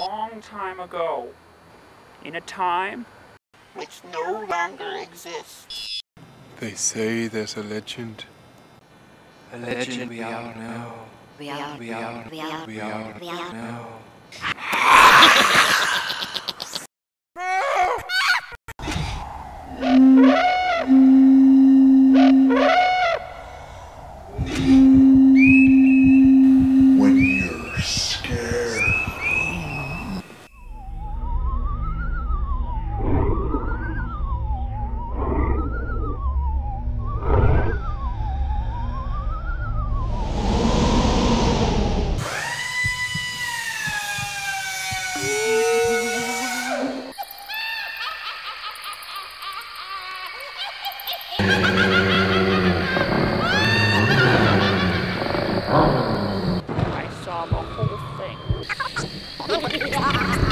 long time ago, in a time which no longer exists. They say there's a legend. A legend we all know. We all, We all, we all, we all we all know. I saw the whole thing.